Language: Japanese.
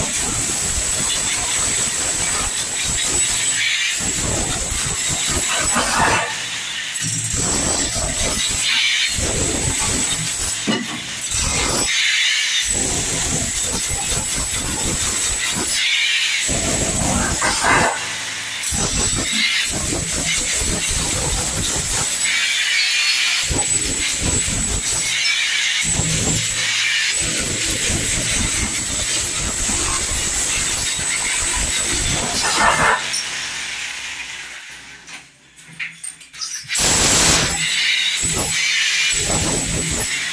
you やったー!